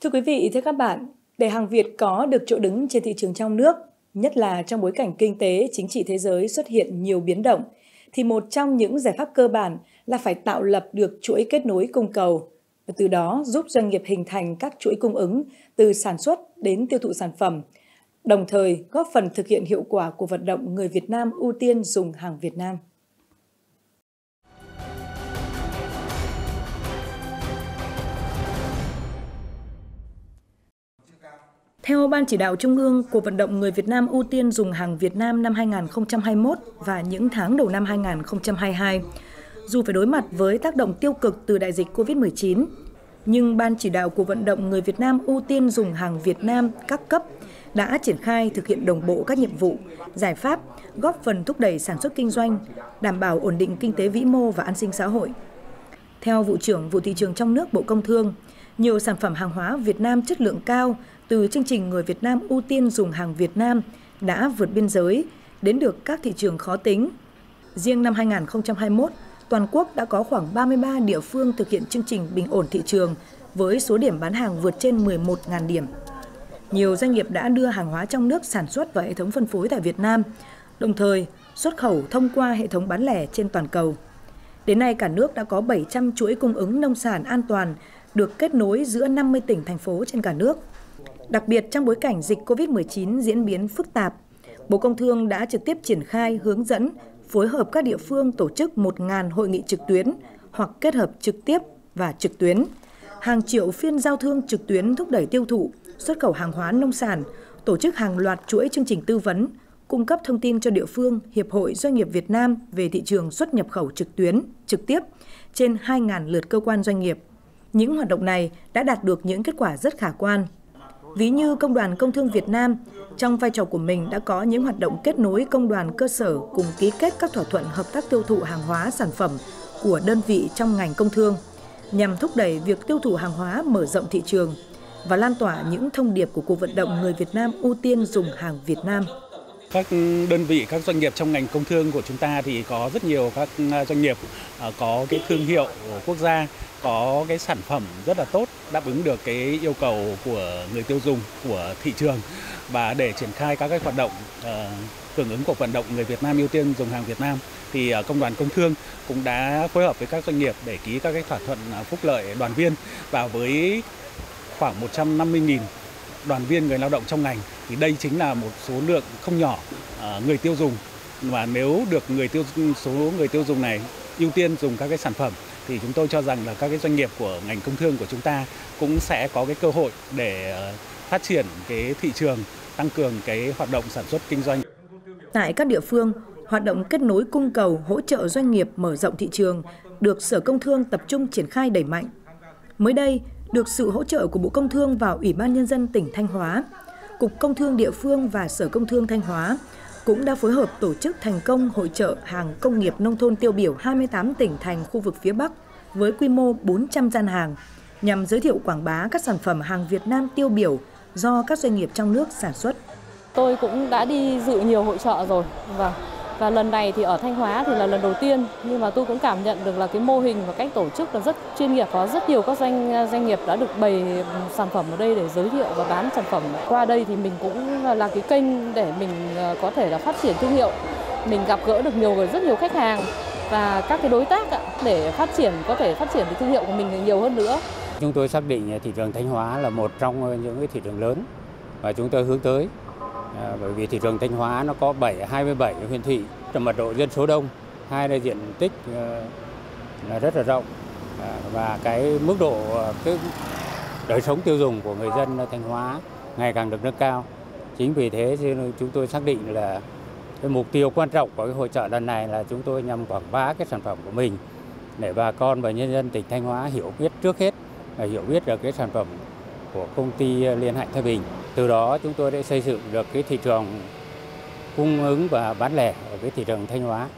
Thưa quý vị, thưa các bạn, để hàng Việt có được chỗ đứng trên thị trường trong nước, nhất là trong bối cảnh kinh tế, chính trị thế giới xuất hiện nhiều biến động, thì một trong những giải pháp cơ bản là phải tạo lập được chuỗi kết nối cung cầu và từ đó giúp doanh nghiệp hình thành các chuỗi cung ứng từ sản xuất đến tiêu thụ sản phẩm, đồng thời góp phần thực hiện hiệu quả của vận động người Việt Nam ưu tiên dùng hàng Việt Nam. Theo Ban chỉ đạo Trung ương, cuộc vận động người Việt Nam ưu tiên dùng hàng Việt Nam năm 2021 và những tháng đầu năm 2022, dù phải đối mặt với tác động tiêu cực từ đại dịch COVID-19, nhưng Ban chỉ đạo cuộc vận động người Việt Nam ưu tiên dùng hàng Việt Nam các cấp đã triển khai thực hiện đồng bộ các nhiệm vụ, giải pháp góp phần thúc đẩy sản xuất kinh doanh, đảm bảo ổn định kinh tế vĩ mô và an sinh xã hội. Theo vụ trưởng vụ thị trường trong nước Bộ Công Thương, nhiều sản phẩm hàng hóa Việt Nam chất lượng cao từ chương trình người Việt Nam ưu tiên dùng hàng Việt Nam đã vượt biên giới đến được các thị trường khó tính. Riêng năm 2021, toàn quốc đã có khoảng 33 địa phương thực hiện chương trình bình ổn thị trường với số điểm bán hàng vượt trên 11.000 điểm. Nhiều doanh nghiệp đã đưa hàng hóa trong nước sản xuất vào hệ thống phân phối tại Việt Nam, đồng thời xuất khẩu thông qua hệ thống bán lẻ trên toàn cầu. Đến nay, cả nước đã có 700 chuỗi cung ứng nông sản an toàn được kết nối giữa 50 tỉnh, thành phố trên cả nước. Đặc biệt trong bối cảnh dịch COVID-19 diễn biến phức tạp, Bộ Công Thương đã trực tiếp triển khai hướng dẫn phối hợp các địa phương tổ chức 1.000 hội nghị trực tuyến hoặc kết hợp trực tiếp và trực tuyến, hàng triệu phiên giao thương trực tuyến thúc đẩy tiêu thụ, xuất khẩu hàng hóa nông sản, tổ chức hàng loạt chuỗi chương trình tư vấn, cung cấp thông tin cho địa phương, hiệp hội doanh nghiệp Việt Nam về thị trường xuất nhập khẩu trực tuyến, trực tiếp trên 2.000 lượt cơ quan doanh nghiệp. Những hoạt động này đã đạt được những kết quả rất khả quan. Ví như Công đoàn Công thương Việt Nam, trong vai trò của mình đã có những hoạt động kết nối công đoàn cơ sở cùng ký kết các thỏa thuận hợp tác tiêu thụ hàng hóa sản phẩm của đơn vị trong ngành công thương, nhằm thúc đẩy việc tiêu thụ hàng hóa mở rộng thị trường và lan tỏa những thông điệp của cuộc vận động người Việt Nam ưu tiên dùng hàng Việt Nam. Các đơn vị, các doanh nghiệp trong ngành công thương của chúng ta thì có rất nhiều các à, doanh nghiệp à, có cái thương hiệu quốc gia có cái sản phẩm rất là tốt đáp ứng được cái yêu cầu của người tiêu dùng của thị trường. Và để triển khai các cái hoạt động ờ, hưởng ứng cuộc vận động người Việt Nam ưu tiên dùng hàng Việt Nam thì à, công đoàn công thương cũng đã phối hợp với các doanh nghiệp để ký các cái thỏa thuận phúc lợi đoàn viên. Và với khoảng 150.000 đoàn viên người lao động trong ngành thì đây chính là một số lượng không nhỏ à, người tiêu dùng và nếu được người tiêu số người tiêu dùng này ưu tiên dùng các cái sản phẩm thì chúng tôi cho rằng là các cái doanh nghiệp của ngành công thương của chúng ta cũng sẽ có cái cơ hội để ờ, phát triển cái thị trường, tăng cường cái hoạt động sản xuất kinh doanh. Tại các địa phương, hoạt động kết nối cung cầu hỗ trợ doanh nghiệp mở rộng thị trường được Sở Công Thương tập trung triển khai đẩy mạnh. Mới đây, được sự hỗ trợ của Bộ Công Thương và Ủy ban Nhân dân tỉnh Thanh Hóa, Cục Công Thương địa phương và Sở Công Thương Thanh Hóa cũng đã phối hợp tổ chức thành công hội trợ hàng công nghiệp nông thôn tiêu biểu 28 tỉnh thành khu vực phía Bắc với quy mô 400 gian hàng nhằm giới thiệu quảng bá các sản phẩm hàng Việt Nam tiêu biểu do các doanh nghiệp trong nước sản xuất. Tôi cũng đã đi dự nhiều hội trợ rồi và và lần này thì ở Thanh Hóa thì là lần đầu tiên, nhưng mà tôi cũng cảm nhận được là cái mô hình và cách tổ chức là rất chuyên nghiệp, có rất nhiều các doanh doanh nghiệp đã được bày sản phẩm ở đây để giới thiệu và bán sản phẩm. Qua đây thì mình cũng là cái kênh để mình ờ, có thể là phát triển thương hiệu. Mình gặp gỡ được nhiều người, rất nhiều khách hàng và các cái đối tác để phát triển, có thể phát triển cái thương hiệu của mình nhiều hơn nữa. Chúng tôi xác định thị trường Thanh Hóa là một trong những cái thị trường lớn và chúng tôi hướng tới. À, bởi vì thị trường Thanh Hóa nó có 7 27 huyện thị, mật độ dân số đông, hai là diện tích ờ, là rất là rộng à, và cái mức độ ờ, cái đời sống tiêu dùng của người dân Thanh Hóa ngày càng được nâng cao. Chính vì thế chúng tôi xác định là cái mục tiêu quan trọng của cái hội trợ lần này là chúng tôi nhằm quảng bá cái sản phẩm của mình để bà con và nhân dân tỉnh Thanh Hóa hiểu biết trước hết và hiểu biết được cái sản phẩm của công ty Liên Hạnh Thái Bình. Từ đó chúng tôi đã xây dựng được cái thị trường cung ứng và bán lẻ ở cái thị trường Thanh Hóa.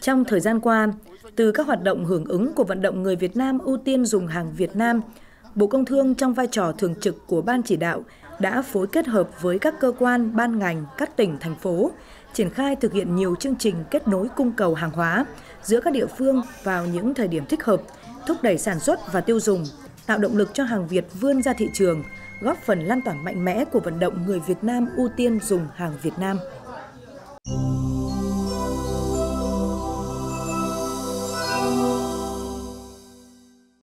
Trong thời gian qua, từ các hoạt động hưởng ứng của vận động người Việt Nam ưu tiên dùng hàng Việt Nam, Bộ Công Thương trong vai trò thường trực của Ban chỉ đạo đã phối kết hợp với các cơ quan, ban ngành, các tỉnh, thành phố, triển khai thực hiện nhiều chương trình kết nối cung cầu hàng hóa giữa các địa phương vào những thời điểm thích hợp, thúc đẩy sản xuất và tiêu dùng, tạo động lực cho hàng Việt vươn ra thị trường, góp phần lan tỏa mạnh mẽ của vận động người Việt Nam ưu tiên dùng hàng Việt Nam.